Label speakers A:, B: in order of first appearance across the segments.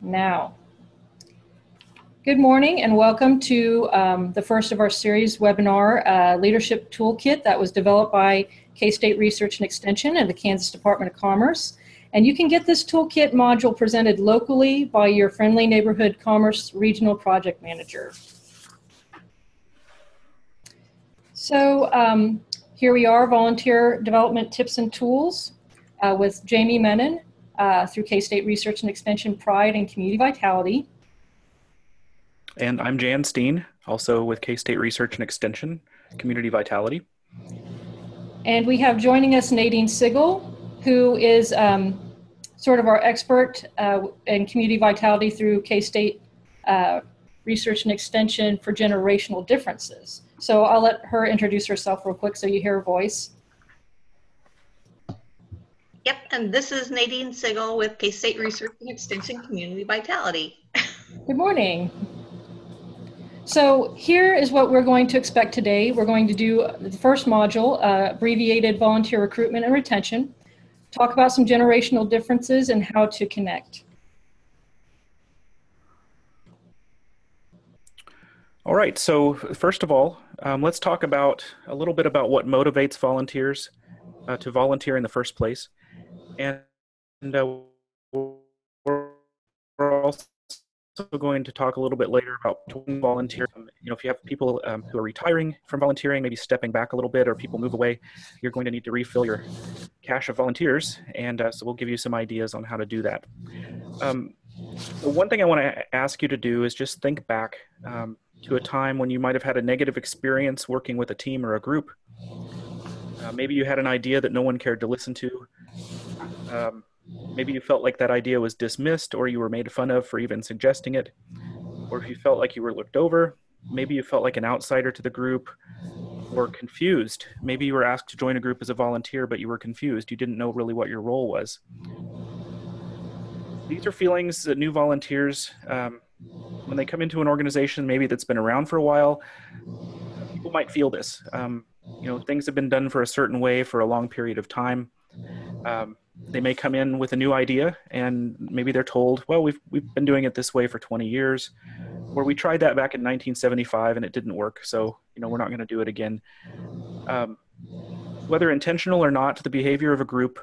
A: now. Good morning and welcome to um, the first of our series webinar, uh, Leadership Toolkit that was developed by K-State Research and Extension and the Kansas Department of Commerce. And you can get this toolkit module presented locally by your friendly neighborhood commerce regional project manager. So um, here we are, volunteer development tips and tools uh, with Jamie Menon uh, through K-State Research and Extension Pride and Community Vitality.
B: And I'm Jan Steen, also with K-State Research and Extension, Community Vitality.
A: And we have joining us Nadine Sigle, who is um, sort of our expert uh, in community vitality through K-State uh, Research and Extension for generational differences. So I'll let her introduce herself real quick so you hear her voice.
C: Yep, and this is Nadine Sigle with K-State Research and Extension Community Vitality.
A: Good morning. So here is what we're going to expect today. We're going to do the first module, uh, abbreviated volunteer recruitment and retention, talk about some generational differences and how to connect.
B: All right, so first of all, um, let's talk about a little bit about what motivates volunteers uh, to volunteer in the first place and, uh, we're also going to talk a little bit later about volunteer. You know, if you have people um, who are retiring from volunteering, maybe stepping back a little bit, or people move away, you're going to need to refill your cache of volunteers, and uh, so we'll give you some ideas on how to do that. Um, one thing I want to ask you to do is just think back um, to a time when you might have had a negative experience working with a team or a group. Uh, maybe you had an idea that no one cared to listen to, um, maybe you felt like that idea was dismissed or you were made fun of for even suggesting it. Or if you felt like you were looked over, maybe you felt like an outsider to the group or confused. Maybe you were asked to join a group as a volunteer, but you were confused. You didn't know really what your role was. These are feelings that new volunteers, um, when they come into an organization maybe that's been around for a while, people might feel this. Um, you know, things have been done for a certain way for a long period of time. Um, they may come in with a new idea and maybe they're told well we've, we've been doing it this way for 20 years or we tried that back in 1975 and it didn't work so you know we're not going to do it again. Um, whether intentional or not the behavior of a group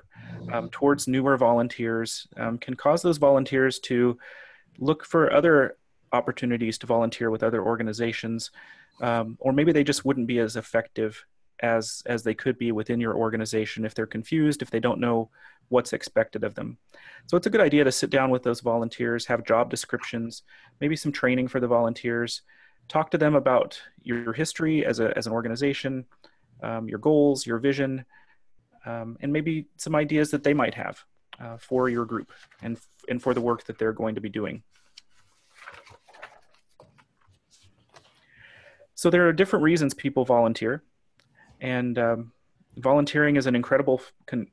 B: um, towards newer volunteers um, can cause those volunteers to look for other opportunities to volunteer with other organizations um, or maybe they just wouldn't be as effective as as they could be within your organization if they're confused if they don't know what's expected of them. So it's a good idea to sit down with those volunteers have job descriptions maybe some training for the volunteers. Talk to them about your history as, a, as an organization um, your goals your vision um, and maybe some ideas that they might have uh, for your group and, and for the work that they're going to be doing. So there are different reasons people volunteer and um, volunteering is an incredible,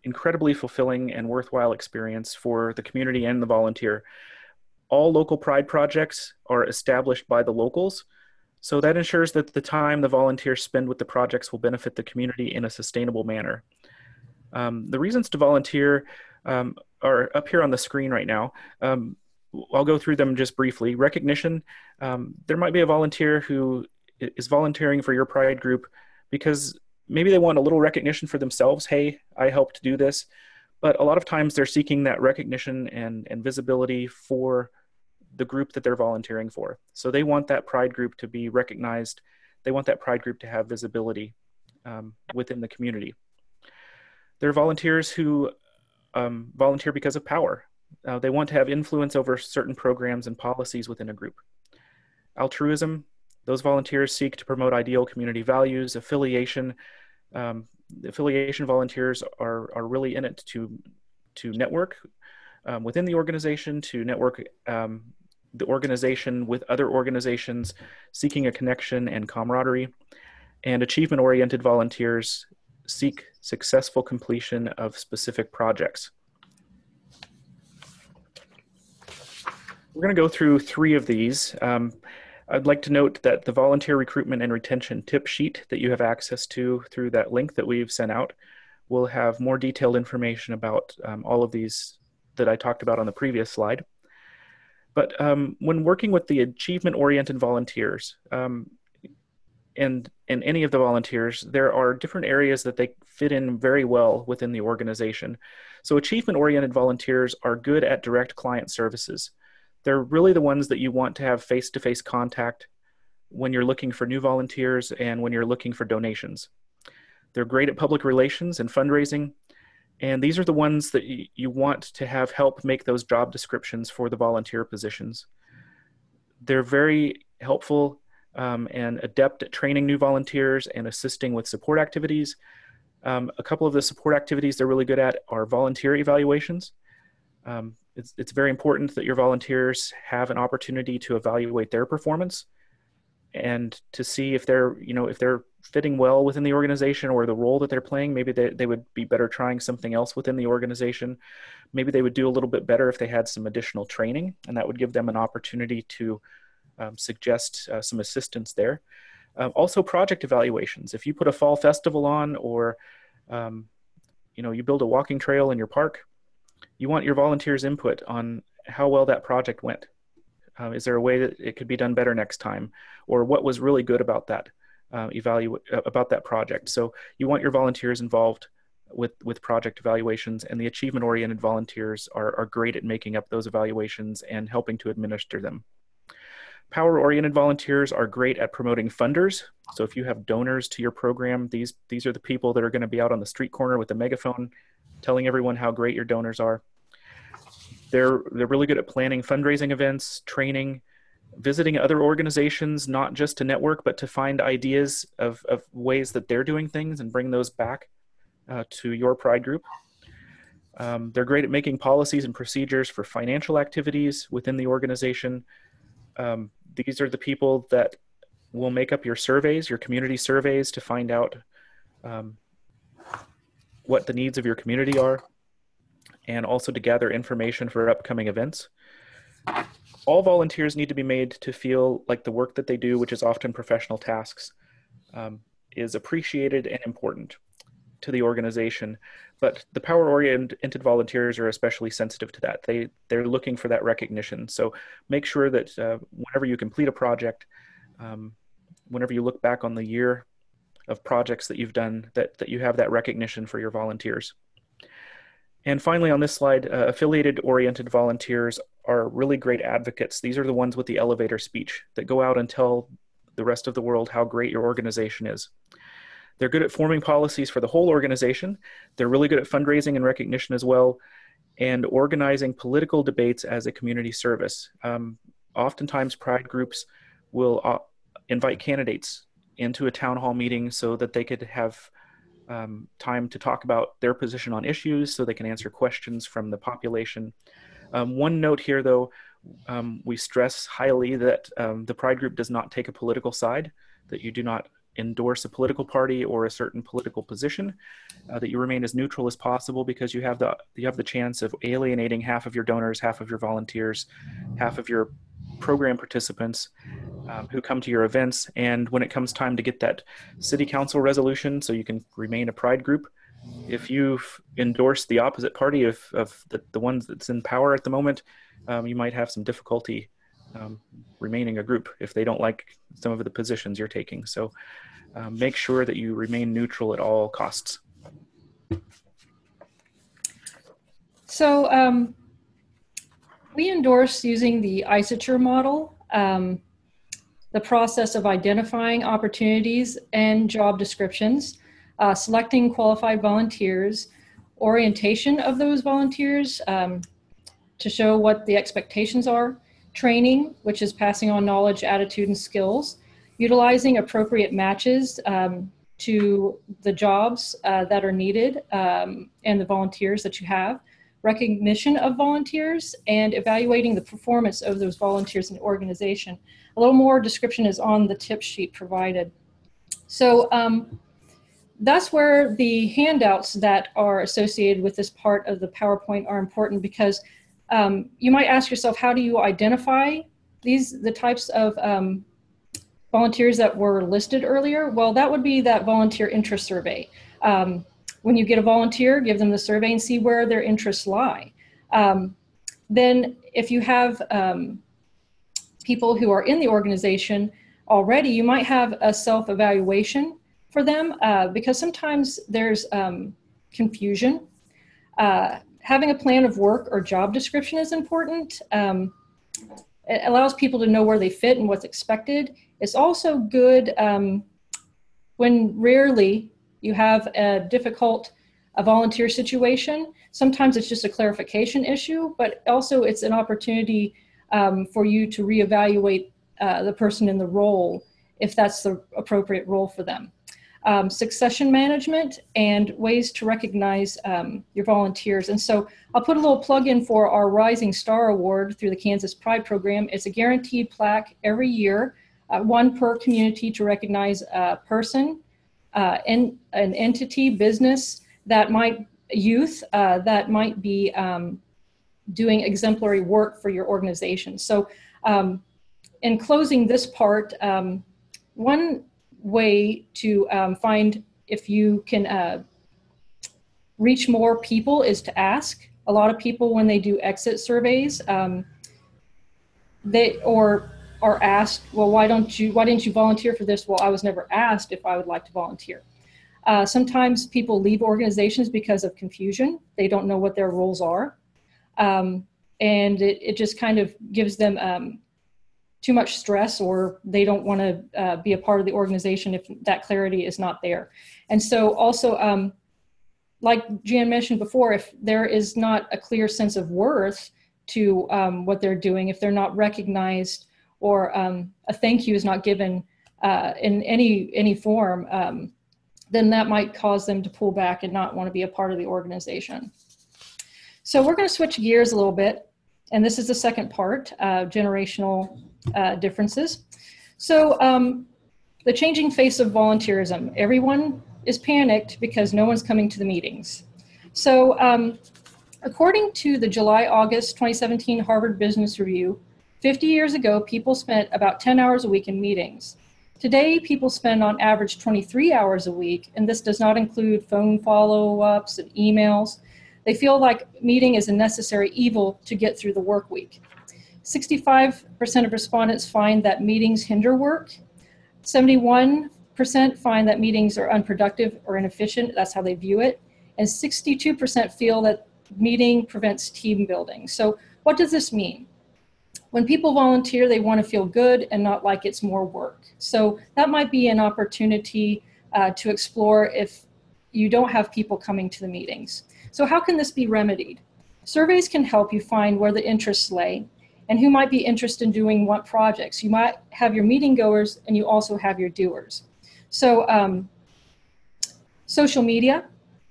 B: incredibly fulfilling and worthwhile experience for the community and the volunteer. All local pride projects are established by the locals, so that ensures that the time the volunteers spend with the projects will benefit the community in a sustainable manner. Um, the reasons to volunteer um, are up here on the screen right now. Um, I'll go through them just briefly. Recognition, um, there might be a volunteer who is volunteering for your pride group because maybe they want a little recognition for themselves. Hey, I helped do this. But a lot of times they're seeking that recognition and, and visibility for the group that they're volunteering for. So they want that pride group to be recognized. They want that pride group to have visibility um, within the community. There are volunteers who um, volunteer because of power. Uh, they want to have influence over certain programs and policies within a group. Altruism, those volunteers seek to promote ideal community values, affiliation. Um, affiliation volunteers are, are really in it to, to network um, within the organization, to network um, the organization with other organizations, seeking a connection and camaraderie. And achievement oriented volunteers seek successful completion of specific projects. We're going to go through three of these. Um, I'd like to note that the volunteer recruitment and retention tip sheet that you have access to through that link that we've sent out will have more detailed information about um, all of these that I talked about on the previous slide. But um, when working with the achievement-oriented volunteers, um, and and any of the volunteers, there are different areas that they fit in very well within the organization. So achievement-oriented volunteers are good at direct client services. They're really the ones that you want to have face-to-face contact when you're looking for new volunteers and when you're looking for donations. They're great at public relations and fundraising, and these are the ones that you want to have help make those job descriptions for the volunteer positions. They're very helpful um, and adept at training new volunteers and assisting with support activities. Um, a couple of the support activities they're really good at are volunteer evaluations. Um, it's, it's very important that your volunteers have an opportunity to evaluate their performance and to see if they're, you know, if they're fitting well within the organization or the role that they're playing. Maybe they, they would be better trying something else within the organization. Maybe they would do a little bit better if they had some additional training, and that would give them an opportunity to um, suggest uh, some assistance there. Uh, also, project evaluations. If you put a fall festival on, or um, you know, you build a walking trail in your park, you want your volunteers' input on how well that project went. Uh, is there a way that it could be done better next time, or what was really good about that uh, evaluate uh, about that project? So you want your volunteers involved with with project evaluations, and the achievement-oriented volunteers are are great at making up those evaluations and helping to administer them. Power oriented volunteers are great at promoting funders. So if you have donors to your program, these, these are the people that are going to be out on the street corner with a megaphone telling everyone how great your donors are. They're, they're really good at planning fundraising events, training, visiting other organizations, not just to network, but to find ideas of, of ways that they're doing things and bring those back uh, to your pride group. Um, they're great at making policies and procedures for financial activities within the organization. Um, these are the people that will make up your surveys, your community surveys to find out um, what the needs of your community are and also to gather information for upcoming events. All volunteers need to be made to feel like the work that they do, which is often professional tasks, um, is appreciated and important to the organization. But the power oriented volunteers are especially sensitive to that. They, they're looking for that recognition. So make sure that uh, whenever you complete a project, um, whenever you look back on the year of projects that you've done, that, that you have that recognition for your volunteers. And finally, on this slide, uh, affiliated oriented volunteers are really great advocates. These are the ones with the elevator speech that go out and tell the rest of the world how great your organization is. They're good at forming policies for the whole organization. They're really good at fundraising and recognition as well, and organizing political debates as a community service. Um, oftentimes, pride groups will uh, invite candidates into a town hall meeting so that they could have um, time to talk about their position on issues so they can answer questions from the population. Um, one note here, though, um, we stress highly that um, the Pride Group does not take a political side, that you do not endorse a political party or a certain political position, uh, that you remain as neutral as possible because you have the you have the chance of alienating half of your donors, half of your volunteers, half of your program participants um, who come to your events. And when it comes time to get that city council resolution, so you can remain a pride group, if you endorse the opposite party of, of the, the ones that's in power at the moment, um, you might have some difficulty um, remaining a group if they don't like some of the positions you're taking. So um, make sure that you remain neutral at all costs.
A: So um, we endorse using the ISOTURE model, um, the process of identifying opportunities and job descriptions, uh, selecting qualified volunteers, orientation of those volunteers um, to show what the expectations are, training, which is passing on knowledge, attitude, and skills, utilizing appropriate matches um, to the jobs uh, that are needed um, and the volunteers that you have, recognition of volunteers, and evaluating the performance of those volunteers in the organization. A little more description is on the tip sheet provided. So um, that's where the handouts that are associated with this part of the PowerPoint are important because um, you might ask yourself, how do you identify these, the types of um, volunteers that were listed earlier? Well, that would be that volunteer interest survey. Um, when you get a volunteer, give them the survey and see where their interests lie. Um, then if you have um, people who are in the organization already, you might have a self evaluation for them uh, because sometimes there's um, confusion. Uh, having a plan of work or job description is important. Um, it allows people to know where they fit and what's expected. It's also good um, when rarely you have a difficult a volunteer situation. Sometimes it's just a clarification issue, but also it's an opportunity um, for you to reevaluate uh, the person in the role if that's the appropriate role for them. Um, succession management and ways to recognize um, your volunteers. And so I'll put a little plug in for our Rising Star Award through the Kansas Pride Program. It's a guaranteed plaque every year, uh, one per community to recognize a person, uh, en- an entity, business that might, youth uh, that might be um, doing exemplary work for your organization. So um, in closing this part, um, one way to um, find if you can uh, reach more people is to ask. A lot of people, when they do exit surveys, um, they or are asked, "Well, why don't you? Why didn't you volunteer for this?" Well, I was never asked if I would like to volunteer. Uh, sometimes people leave organizations because of confusion. They don't know what their roles are, um, and it, it just kind of gives them um, too much stress or they don't want to uh, be a part of the organization if that clarity is not there. And so also, um, like Jan mentioned before, if there is not a clear sense of worth to um, what they're doing, if they're not recognized or um, a thank you is not given uh, in any any form, um, then that might cause them to pull back and not want to be a part of the organization. So we're going to switch gears a little bit, and this is the second part, uh, generational uh, differences. So, um, the changing face of volunteerism. Everyone is panicked because no one's coming to the meetings. So, um, according to the July August 2017 Harvard Business Review, 50 years ago, people spent about 10 hours a week in meetings. Today, people spend on average 23 hours a week, and this does not include phone follow ups and emails. They feel like meeting is a necessary evil to get through the work week. 65% of respondents find that meetings hinder work. 71% find that meetings are unproductive or inefficient. That's how they view it. And 62% feel that meeting prevents team building. So, what does this mean? When people volunteer, they want to feel good and not like it's more work. So, that might be an opportunity uh, to explore if you don't have people coming to the meetings. So, how can this be remedied? Surveys can help you find where the interests lay and who might be interested in doing what projects. You might have your meeting goers and you also have your doers. So, um, social media,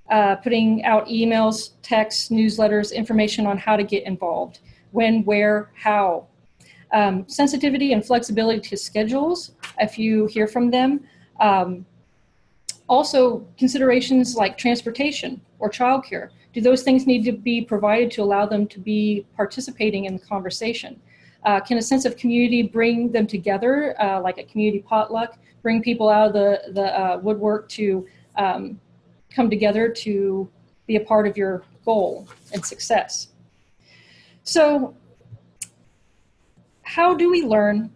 A: uh, putting out emails, texts, newsletters, information on how to get involved, when, where, how. Um, sensitivity and flexibility to schedules, if you hear from them. Um, also, considerations like transportation or childcare do those things need to be provided to allow them to be participating in the conversation? Uh, can a sense of community bring them together, uh, like a community potluck, bring people out of the, the uh, woodwork to um, come together to be a part of your goal and success? So, how do we learn?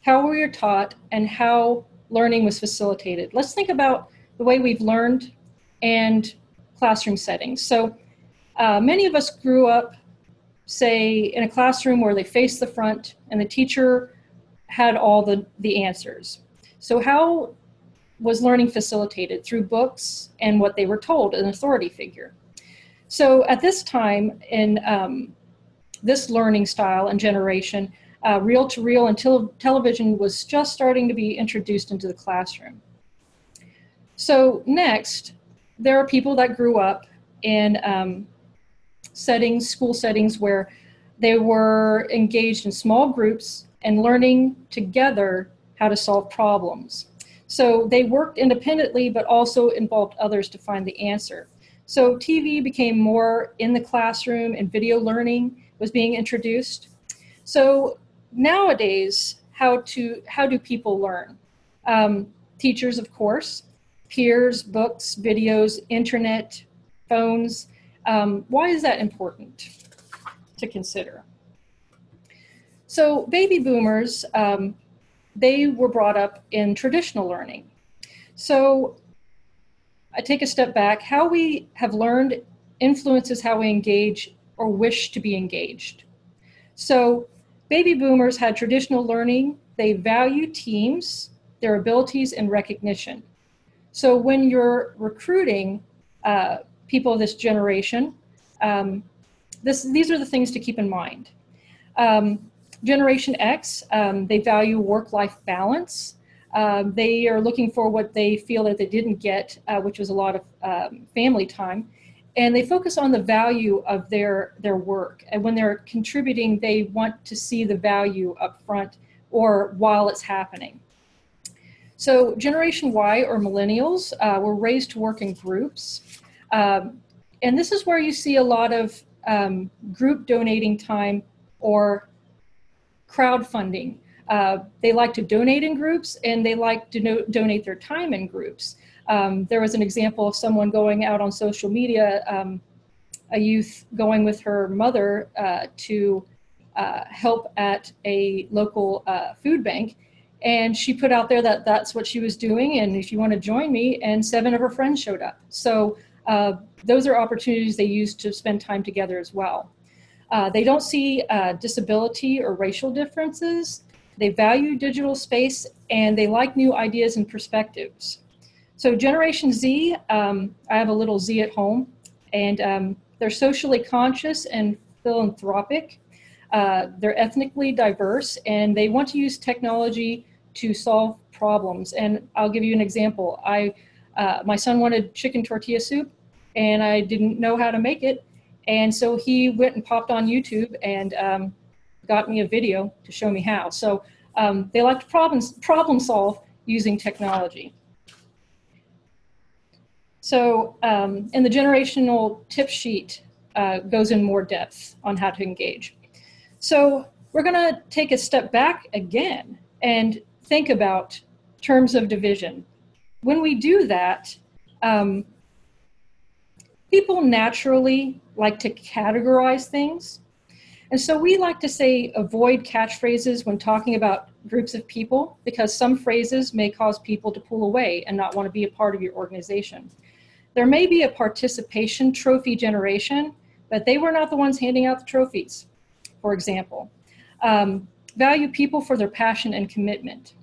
A: How we taught? And how learning was facilitated? Let's think about the way we've learned and classroom settings. So uh, many of us grew up, say, in a classroom where they faced the front and the teacher had all the, the answers. So how was learning facilitated? Through books and what they were told, an authority figure. So at this time in um, this learning style and generation, uh, reel-to-reel and television was just starting to be introduced into the classroom. So next, there are people that grew up in um, settings, school settings, where they were engaged in small groups and learning together how to solve problems. So they worked independently, but also involved others to find the answer. So TV became more in the classroom and video learning was being introduced. So nowadays, how to how do people learn? Um, teachers, of course, peers, books, videos, internet, phones. Um, why is that important? to consider. So baby boomers, um, they were brought up in traditional learning. So I take a step back. How we have learned influences how we engage or wish to be engaged. So baby boomers had traditional learning. They value teams, their abilities, and recognition. So when you're recruiting uh, people of this generation, um, this, these are the things to keep in mind. Um, Generation X, um, they value work-life balance. Um, they are looking for what they feel that they didn't get, uh, which was a lot of um, family time. And they focus on the value of their, their work. And when they're contributing, they want to see the value up front or while it's happening. So Generation Y or millennials uh, were raised to work in groups. Um, and this is where you see a lot of um, group donating time or crowdfunding. Uh, they like to donate in groups and they like to no donate their time in groups. Um, there was an example of someone going out on social media, um, a youth going with her mother uh, to uh, help at a local uh, food bank. And she put out there that that's what she was doing. And if you want to join me, and seven of her friends showed up. So uh, those are opportunities they use to spend time together as well. Uh, they don't see uh, disability or racial differences. They value digital space and they like new ideas and perspectives. So Generation Z, um, I have a little Z at home, and um, they're socially conscious and philanthropic. Uh, they're ethnically diverse, and they want to use technology to solve problems. And I'll give you an example. I, uh, my son wanted chicken tortilla soup, and I didn't know how to make it. And so he went and popped on YouTube and um, got me a video to show me how. So um, they like to problem, problem solve using technology. So, um, and the generational tip sheet uh, goes in more depth on how to engage. So we're going to take a step back again and think about terms of division. When we do that, um, people naturally like to categorize things. And so we like to say avoid catchphrases when talking about groups of people because some phrases may cause people to pull away and not want to be a part of your organization. There may be a participation trophy generation, but they were not the ones handing out the trophies, for example. Um, value people for their passion and commitment.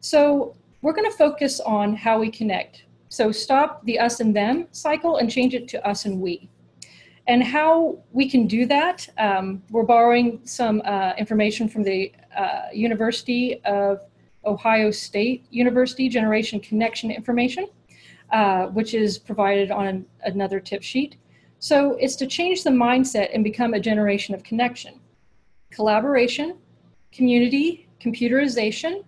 A: So we're going to focus on how we connect. So stop the us and them cycle and change it to us and we. And how we can do that, um, we're borrowing some uh, information from the uh, University of Ohio State University Generation Connection information, uh, which is provided on an, another tip sheet. So it's to change the mindset and become a generation of connection, collaboration, community, computerization,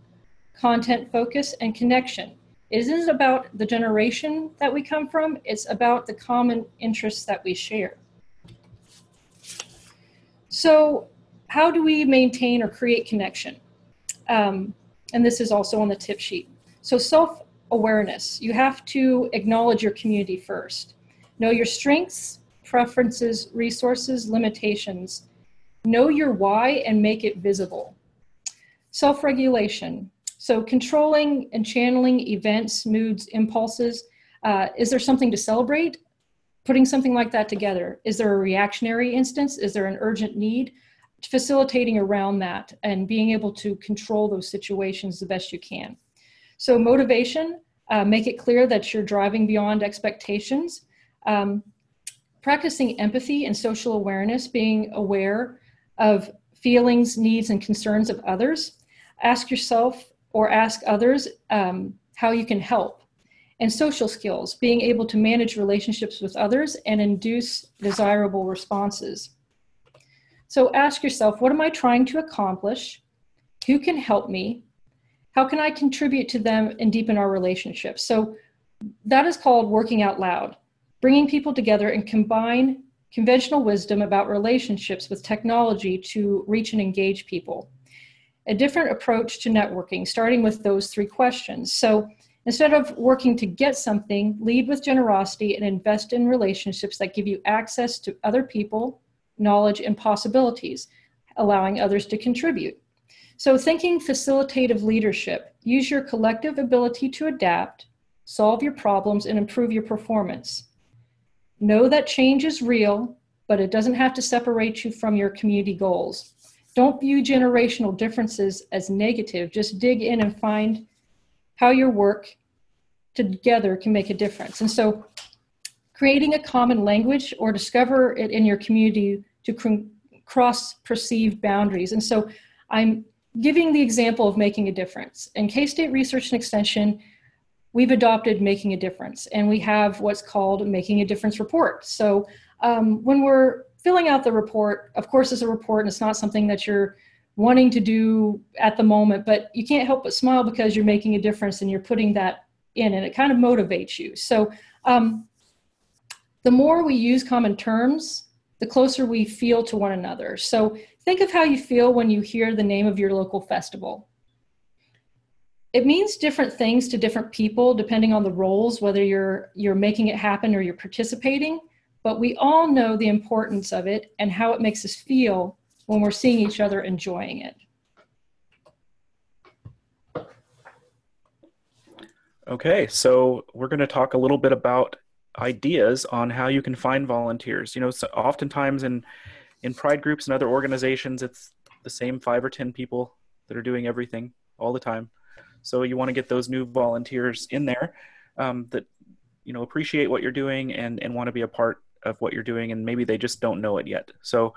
A: content focus, and connection. It isn't about the generation that we come from, it's about the common interests that we share. So, how do we maintain or create connection? Um, and this is also on the tip sheet. So, self awareness. You have to acknowledge your community first. Know your strengths, preferences, resources, limitations. Know your why and make it visible. Self regulation. So, controlling and channeling events, moods, impulses. Uh, is there something to celebrate? Putting something like that together. Is there a reactionary instance? Is there an urgent need? Facilitating around that and being able to control those situations the best you can. So, motivation, uh, make it clear that you're driving beyond expectations. Um, practicing empathy and social awareness, being aware of feelings, needs, and concerns of others. Ask yourself or ask others um, how you can help. And social skills, being able to manage relationships with others and induce desirable responses. So ask yourself, what am I trying to accomplish? Who can help me? How can I contribute to them and deepen our relationships? So that is called working out loud, bringing people together and combine conventional wisdom about relationships with technology to reach and engage people a different approach to networking, starting with those three questions. So instead of working to get something, lead with generosity and invest in relationships that give you access to other people, knowledge, and possibilities, allowing others to contribute. So, thinking facilitative leadership, use your collective ability to adapt, solve your problems, and improve your performance. Know that change is real, but it doesn't have to separate you from your community goals. Don't view generational differences as negative. Just dig in and find how your work together can make a difference. And so, creating a common language or discover it in your community to cr- cross perceived boundaries. And so, I'm giving the example of making a difference. In K State Research and Extension, we've adopted making a difference, and we have what's called making a difference report. So, um, when we're filling out the report, of course, it's a report and it's not something that you're wanting to do at the moment, but you can't help but smile because you're making a difference and you're putting that in, and it kind of motivates you. So, um, the more we use common terms, the closer we feel to one another. So, think of how you feel when you hear the name of your local festival. It means different things to different people depending on the roles, whether you're you're making it happen or you're participating but we all know the importance of it and how it makes us feel when we're seeing each other enjoying it.
B: Okay, so we're going to talk a little bit about ideas on how you can find volunteers. You know, so oftentimes in in pride groups and other organizations, it's the same five or ten people that are doing everything all the time. So you want to get those new volunteers in there um, that you know appreciate what you're doing and and want to be a part of what you're doing and maybe they just don't know it yet. So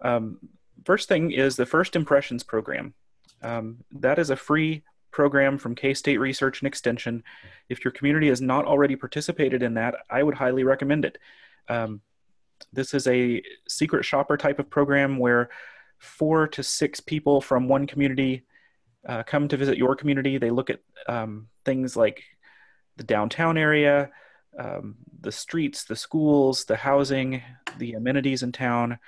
B: um, first thing is the first impressions program. Um, that is a free program from k-state research and extension. If your community has not already participated in that i would highly recommend it. Um, this is a secret shopper type of program where four to six people from one community uh, come to visit your community they look at um, things like the downtown area um, the streets, the schools, the housing, the amenities in town.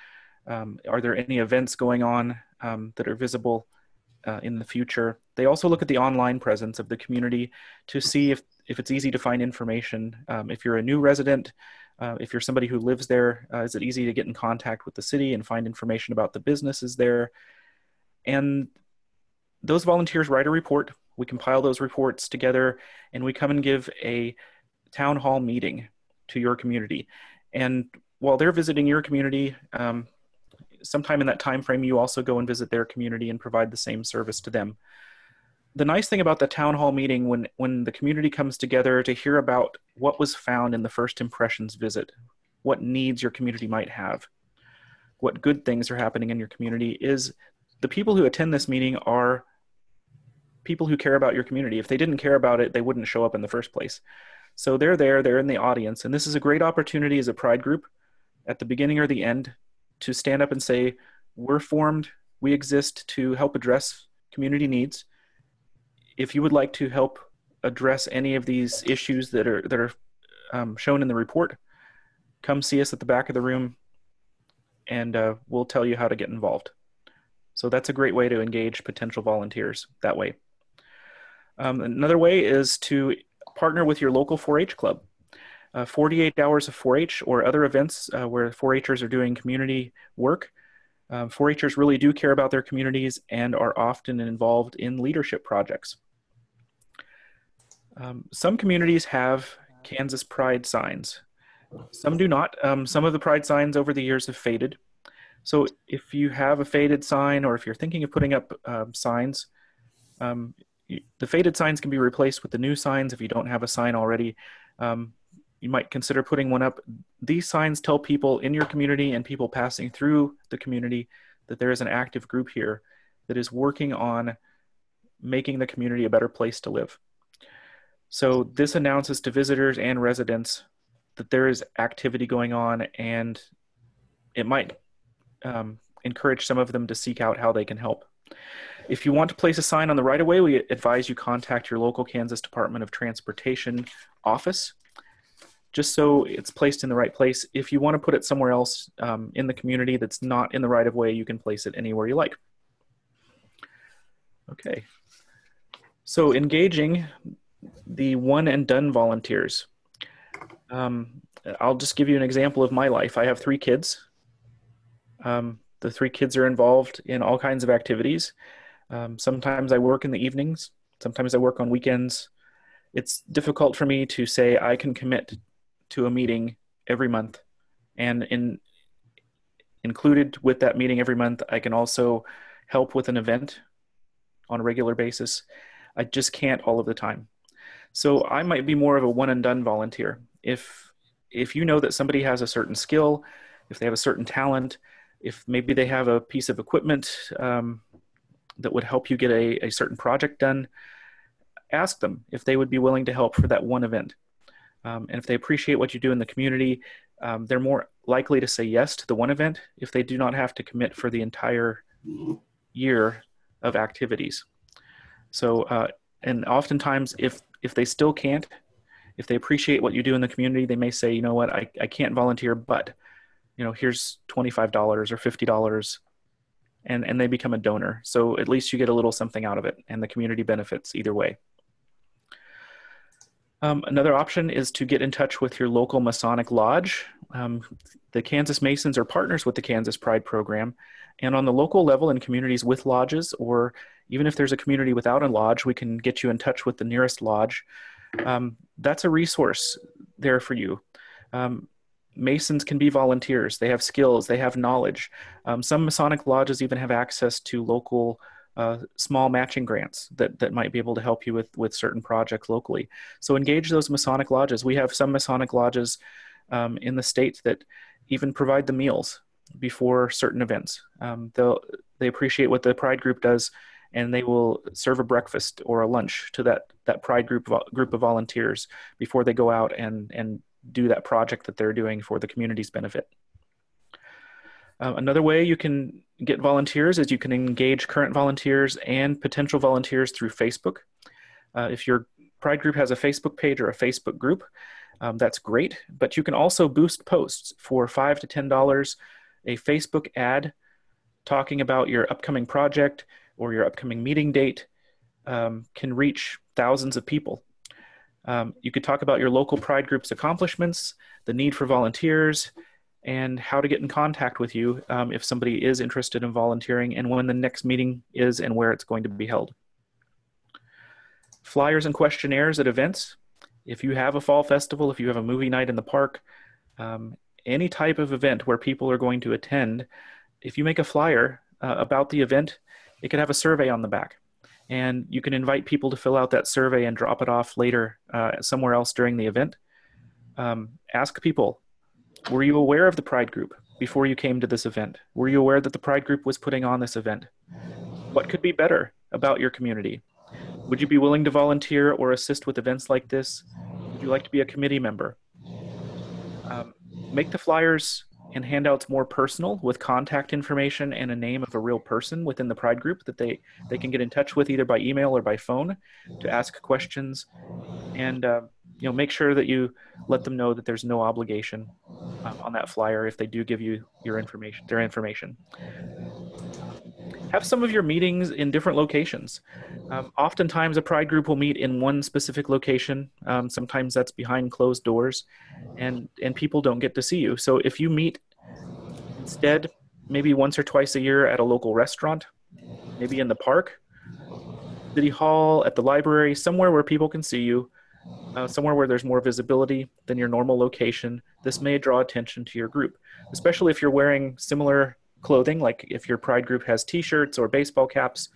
B: Um, are there any events going on um, that are visible uh, in the future? They also look at the online presence of the community to see if, if it's easy to find information. Um, if you're a new resident, uh, if you're somebody who lives there, uh, is it easy to get in contact with the city and find information about the businesses there? And those volunteers write a report. We compile those reports together and we come and give a town hall meeting to your community. And while they're visiting your community, um, sometime in that time frame, you also go and visit their community and provide the same service to them. The nice thing about the town hall meeting, when when the community comes together to hear about what was found in the first impressions visit, what needs your community might have, what good things are happening in your community, is the people who attend this meeting are people who care about your community. If they didn't care about it, they wouldn't show up in the first place. So they're there, they're in the audience, and this is a great opportunity as a pride group at the beginning or the end to stand up and say, We're formed, we exist to help address community needs. If you would like to help address any of these issues that are that are um, shown in the report, come see us at the back of the room, and uh, we'll tell you how to get involved. So that's a great way to engage potential volunteers that way. Um, another way is to partner with your local 4-H club. Uh, 48 hours of 4-H or other events uh, where 4-Hers are doing community work. Um, 4-Hers really do care about their communities and are often involved in leadership projects. Um, some communities have Kansas Pride signs. Some do not. Um, some of the Pride signs over the years have faded. So if you have a faded sign or if you're thinking of putting up um, signs, um, the faded signs can be replaced with the new signs if you don't have a sign already. Um, you might consider putting one up. These signs tell people in your community and people passing through the community that there is an active group here that is working on making the community a better place to live. So this announces to visitors and residents that there is activity going on and it might um, encourage some of them to seek out how they can help. If you want to place a sign on the right of way, we advise you contact your local Kansas Department of Transportation office just so it's placed in the right place. If you want to put it somewhere else um, in the community that's not in the right of way, you can place it anywhere you like. Okay. So engaging the one and done volunteers. Um, I'll just give you an example of my life. I have three kids. Um, the three kids are involved in all kinds of activities. Um, sometimes I work in the evenings, sometimes I work on weekends. It's difficult for me to say I can commit to a meeting every month. And in included with that meeting every month, I can also help with an event on a regular basis. I just can't all of the time. So I might be more of a one and done volunteer. If if you know that somebody has a certain skill, if they have a certain talent, if maybe they have a piece of equipment um, that would help you get a, a certain project done, ask them if they would be willing to help for that one event. Um, and if they appreciate what you do in the community, um, they're more likely to say yes to the one event if they do not have to commit for the entire year of activities. So, uh, and oftentimes, if if they still can't, if they appreciate what you do in the community, they may say, you know what, I, I can't volunteer, but you know, here's twenty five dollars or fifty dollars, and and they become a donor. So at least you get a little something out of it, and the community benefits either way. Um, another option is to get in touch with your local Masonic Lodge. Um, the Kansas Masons are partners with the Kansas Pride Program, and on the local level in communities with lodges, or even if there's a community without a lodge, we can get you in touch with the nearest lodge. Um, that's a resource there for you. Um, Masons can be volunteers. They have skills, they have knowledge. Um, some Masonic lodges even have access to local uh, small matching grants that, that might be able to help you with, with certain projects locally. So engage those Masonic lodges. We have some Masonic lodges um, in the state that even provide the meals before certain events. Um, they'll, they appreciate what the Pride group does and they will serve a breakfast or a lunch to that, that Pride group, group of volunteers before they go out and, and do that project that they're doing for the community's benefit. Uh, another way you can get volunteers is you can engage current volunteers and potential volunteers through Facebook. Uh, if your Pride group has a Facebook page or a Facebook group, um, that's great. But you can also boost posts for five to ten dollars, a Facebook ad talking about your upcoming project or your upcoming meeting date um, can reach thousands of people. Um, you could talk about your local Pride group's accomplishments, the need for volunteers, and how to get in contact with you um, if somebody is interested in volunteering and when the next meeting is and where it's going to be held. Flyers and questionnaires at events. If you have a fall festival, if you have a movie night in the park, um, any type of event where people are going to attend, if you make a flyer uh, about the event, it could have a survey on the back. And you can invite people to fill out that survey and drop it off later uh, somewhere else during the event. Um, ask people were you aware of the Pride Group before you came to this event? Were you aware that the Pride Group was putting on this event? What could be better about your community? Would you be willing to volunteer or assist with events like this? Would you like to be a committee member? Um, make the flyers and handouts more personal with contact information and a name of a real person within the Pride group that they, they can get in touch with either by email or by phone to ask questions. And uh, you know, make sure that you let them know that there's no obligation um, on that flyer if they do give you your information, their information. Have some of your meetings in different locations. Um, oftentimes, a pride group will meet in one specific location. Um, sometimes that's behind closed doors, and and people don't get to see you. So if you meet instead, maybe once or twice a year at a local restaurant, maybe in the park, city hall, at the library, somewhere where people can see you, uh, somewhere where there's more visibility than your normal location, this may draw attention to your group, especially if you're wearing similar clothing, like if your pride group has t-shirts or baseball caps,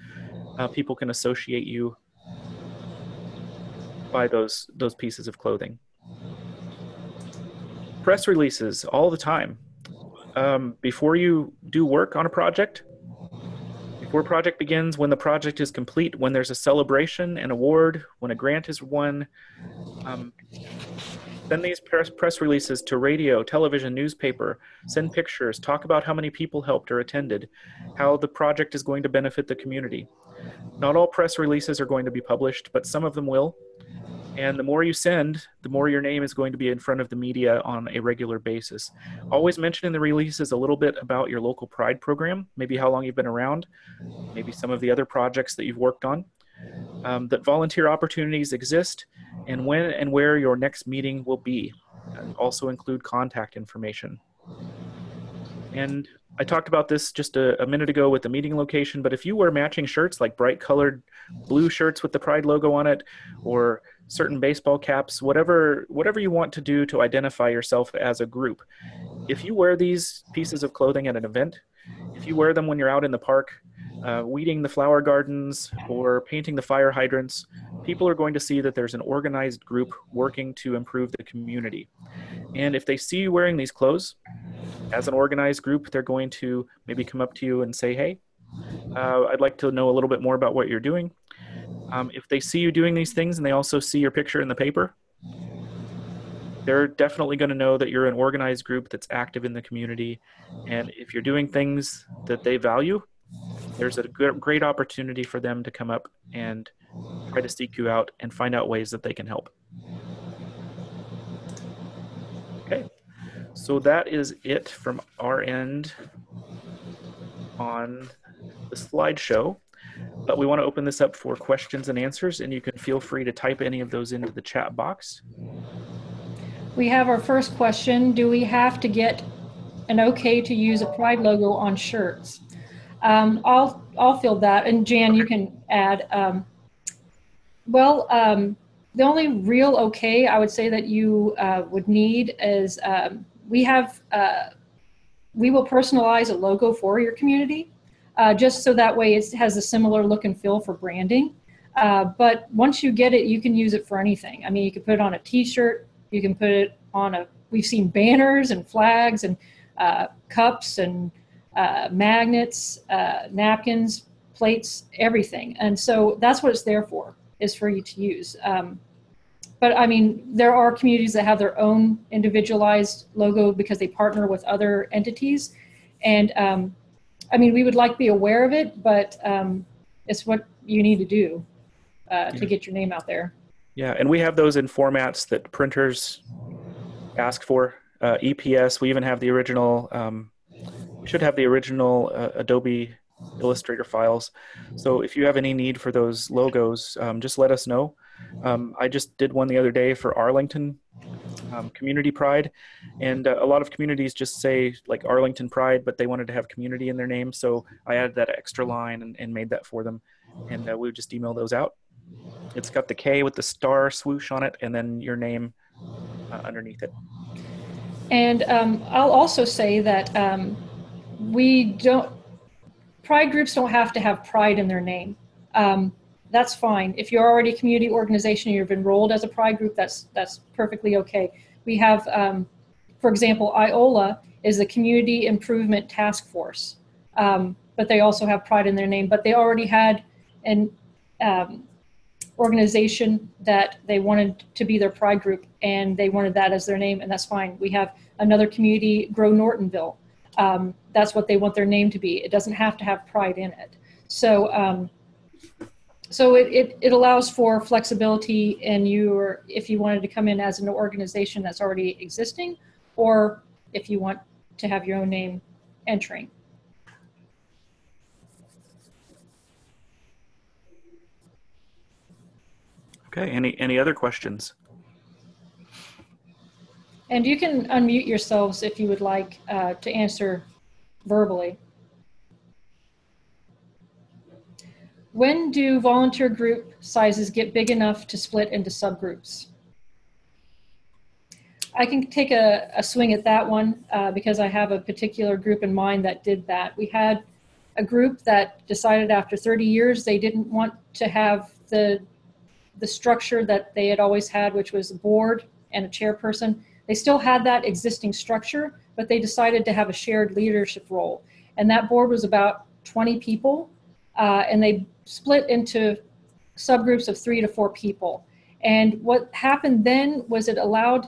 B: uh, people can associate you by those, those pieces of clothing. Press releases all the time. Um, before you do work on a project, before project begins, when the project is complete, when there's a celebration, an award, when a grant is won, um, send these press, press releases to radio, television, newspaper, send pictures, talk about how many people helped or attended, how the project is going to benefit the community. Not all press releases are going to be published, but some of them will. And the more you send, the more your name is going to be in front of the media on a regular basis. Always mention in the releases a little bit about your local Pride program, maybe how long you've been around, maybe some of the other projects that you've worked on, um, that volunteer opportunities exist, and when and where your next meeting will be. And also include contact information. And I talked about this just a, a, minute ago with the meeting location, but if you wear matching shirts like bright colored blue shirts with the Pride logo on it, or certain baseball caps, whatever whatever you want to do to identify yourself as a group, if you wear these pieces of clothing at an event, if you wear them when you're out in the park, uh, weeding the flower gardens or painting the fire hydrants, people are going to see that there's an organized group working to improve the community. And if they see you wearing these clothes as an organized group, they're going to maybe come up to you and say, hey, uh, I'd like to know a little bit more about what you're doing. Um, if they see you doing these things and they also see your picture in the paper, they're definitely going to know that you're an organized group that's active in the community. And if you're doing things that they value, there's a great opportunity for them to come up and try to seek you out and find out ways that they can help. Okay, so that is it from our end on the slideshow. But we want to open this up for questions and answers, and you can feel free to type any of those into the chat box.
A: We have our first question. Do we have to get an okay to use a Pride logo on shirts? Um, I'll I'll field that, and Jan, you can add. Um, well, um, the only real okay I would say that you uh, would need is um, we have uh, we will personalize a logo for your community, uh, just so that way it has a similar look and feel for branding. Uh, but once you get it, you can use it for anything. I mean, you can put it on a T-shirt, you can put it on a. We've seen banners and flags and uh, cups and uh, magnets, uh, napkins, plates, everything. And so that's what it's there for, is for you to use. Um, but I mean, there are communities that have their own individualized logo because they partner with other entities. And um, I mean, we would like to be aware of it, but um, it's what you need to do uh, to get your name out there.
B: Yeah, and we have those in formats that printers ask for. Uh, EPS, we even have the original um, should have the original uh, Adobe Illustrator files. So if you have any need for those logos, um, just let us know. Um, I just did one the other day for Arlington um, Community Pride, and uh, a lot of communities just say like Arlington Pride, but they wanted to have community in their name. So I added that extra line and, and made that for them, and uh, we would just email those out. It's got the K with the star swoosh on it, and then your name uh, underneath it.
A: And um, I'll also say that um, we don't pride groups don't have to have pride in their name um, that's fine if you're already a community organization you've enrolled as a pride group that's that's perfectly okay we have um, for example iola is a community improvement task force um, but they also have pride in their name but they already had an um, organization that they wanted to be their pride group and they wanted that as their name and that's fine we have another community grow nortonville um, that's what they want their name to be. It doesn't have to have pride in it. So, um, so it, it, it, allows for flexibility and your, if you wanted to come in as an organization that's already existing, or if you want to have your own name entering.
B: Okay, any, any other questions?
A: And you can unmute yourselves if you would like uh, to answer verbally. When do volunteer group sizes get big enough to split into subgroups? I can take a, a swing at that one uh, because I have a particular group in mind that did that. We had a group that decided after 30 years they didn't want to have the the structure that they had always had, which was a board and a chairperson. They still had that existing structure, but they decided to have a shared leadership role. And that board was about 20 people, uh, and they split into subgroups of three to four people. And what happened then was it allowed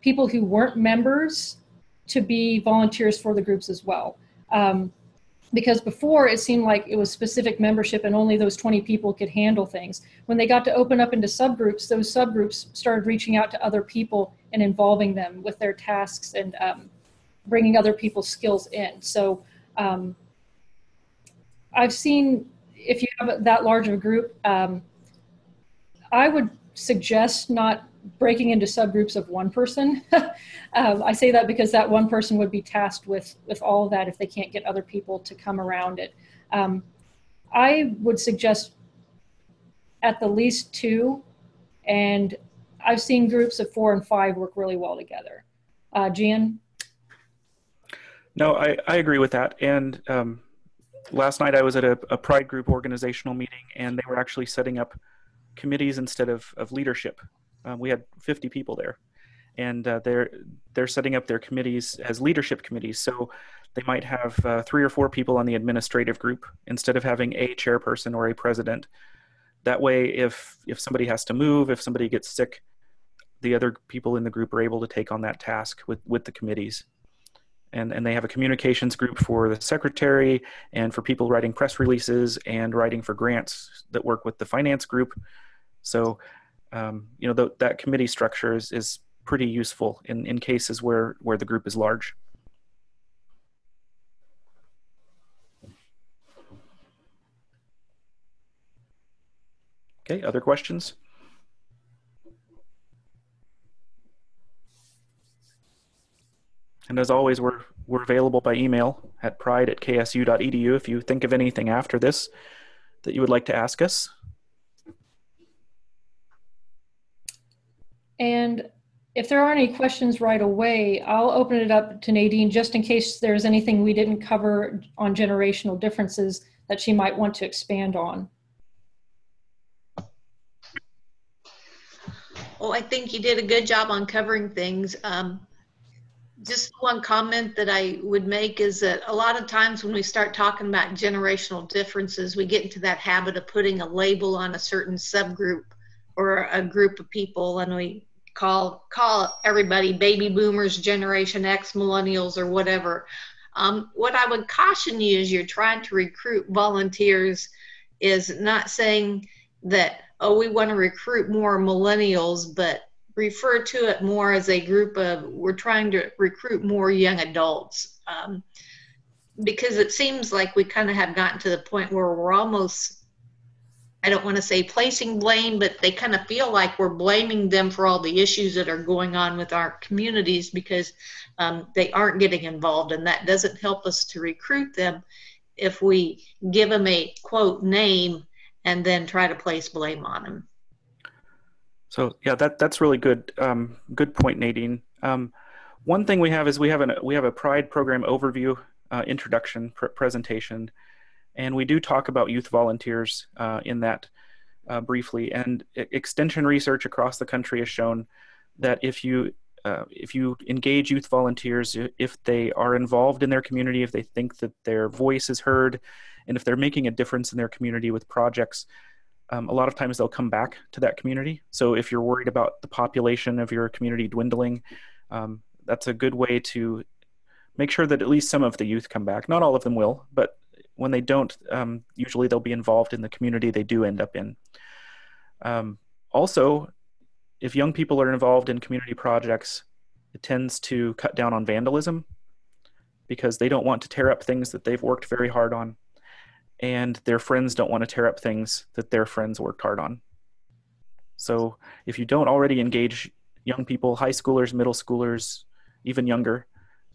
A: people who weren't members to be volunteers for the groups as well. Um, because before it seemed like it was specific membership and only those 20 people could handle things. When they got to open up into subgroups, those subgroups started reaching out to other people and involving them with their tasks and um, bringing other people's skills in. So um, I've seen if you have that large of a group, um, I would suggest not breaking into subgroups of one person. um, I say that because that one person would be tasked with with all of that if they can't get other people to come around it. Um, I would suggest at the least two, and I've seen groups of four and five work really well together. Uh, Jan?
B: No, I, I agree with that. And um, last night I was at a, a Pride group organizational meeting, and they were actually setting up committees instead of, of leadership. Um, we had 50 people there, and uh, they're they're setting up their committees as leadership committees. So they might have uh, three or four people on the administrative group instead of having a chairperson or a president. That way, if if somebody has to move, if somebody gets sick, the other people in the group are able to take on that task with with the committees. And, and they have a communications group for the secretary and for people writing press releases and writing for grants that work with the finance group. So, um, you know, the, that committee structure is, is pretty useful in, in cases where, where the group is large. Okay, other questions? And as always, we're, we're available by email at pride at ksu.edu if you think of anything after this that you would like to ask us.
A: And if there are any questions right away, I'll open it up to Nadine just in case there's anything we didn't cover on generational differences that she might want to expand on.
C: Well, I think you did a good job on covering things. Um, just one comment that I would make is that a lot of times when we start talking about generational differences, we get into that habit of putting a label on a certain subgroup or a group of people, and we call call everybody baby boomers, Generation X, millennials, or whatever. Um, what I would caution you as you're trying to recruit volunteers is not saying that oh we want to recruit more millennials, but refer to it more as a group of we're trying to recruit more young adults um, because it seems like we kind of have gotten to the point where we're almost i don't want to say placing blame but they kind of feel like we're blaming them for all the issues that are going on with our communities because um, they aren't getting involved and that doesn't help us to recruit them if we give them a quote name and then try to place blame on them
B: so yeah, that that's really good. Um, good point, Nadine. Um, one thing we have is we have an we have a Pride program overview uh, introduction pr presentation, and we do talk about youth volunteers uh, in that uh, briefly. And extension research across the country has shown that if you uh, if you engage youth volunteers, if they are involved in their community, if they think that their voice is heard, and if they're making a difference in their community with projects, um, a lot of times they'll come back to that community. So if you're worried about the population of your community dwindling, um, that's a good way to make sure that at least some of the youth come back. Not all of them will, but when they don't, um, usually they'll be involved in the community they do end up in. Um, also, if young people are involved in community projects, it tends to cut down on vandalism because they don't want to tear up things that they've worked very hard on and their friends don't want to tear up things that their friends worked hard on. So if you don't already engage young people, high schoolers, middle schoolers, even younger,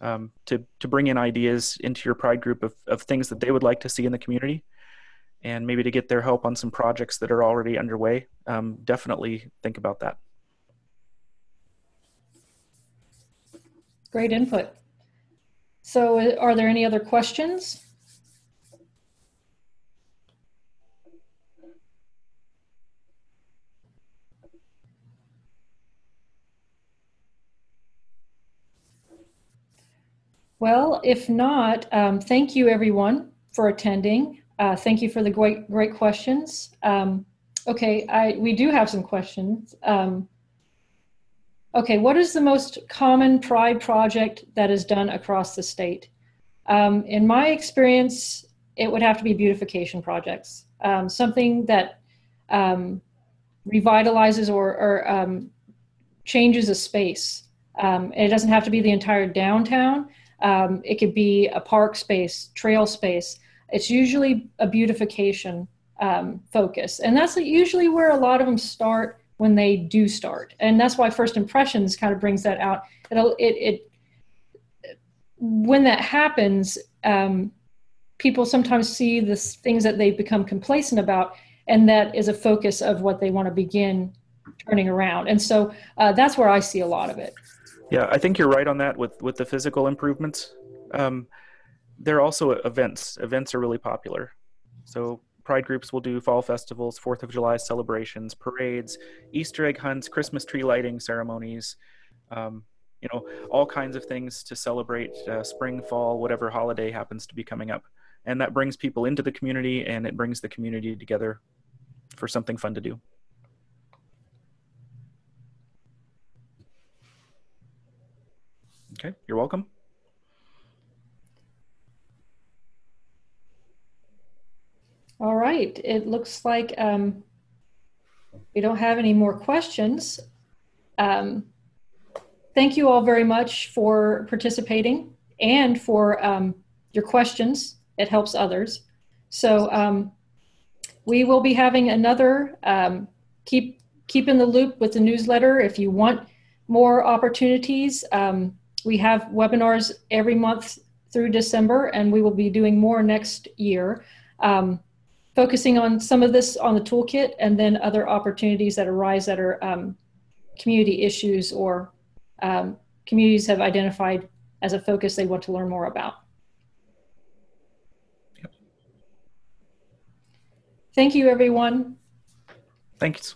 B: um, to, to bring in ideas into your pride group of, of things that they would like to see in the community and maybe to get their help on some projects that are already underway, um, definitely think about that.
A: Great input. So are there any other questions? Well, if not, um, thank you everyone for attending. Uh, thank you for the great, great questions. Um, okay, I, we do have some questions. Um, okay, what is the most common Pride project that is done across the state? Um, in my experience, it would have to be beautification projects, um, something that um, revitalizes or, or changes a space. it doesn't have to be the entire downtown, um, it could be a park space, trail space. It's usually a beautification um, focus. And that's usually where a lot of them start when they do start. And that's why first impressions kind of brings that out. It'll, it, it, when that happens, um, people sometimes see the things that they've become complacent about, and that is a focus of what they want to begin turning around. And so uh, that's where I see a lot of it.
B: Yeah, I think you're right on that with with the physical improvements. Um, there are also events. Events are really popular. So pride groups will do fall festivals, Fourth of July celebrations, parades, Easter egg hunts, Christmas tree lighting ceremonies. Um, you know, all kinds of things to celebrate uh, spring, fall, whatever holiday happens to be coming up, and that brings people into the community and it brings the community together for something fun to do. Okay, you're welcome.
A: All right, it looks like um, we don't have any more questions. Um, thank you all very much for participating and for um, your questions. It helps others. So um, we will be having another, um, keep, keep in the loop with the newsletter if you want more opportunities. Um, we have webinars every month through December, and we will be doing more next year, um, focusing on some of this on the toolkit and then other opportunities that arise that are um, community issues or um, communities have identified as a focus they want to learn more about.
B: Yep.
A: Thank you, everyone.
B: Thanks.